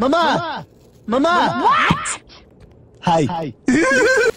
ママ。ママ。はい。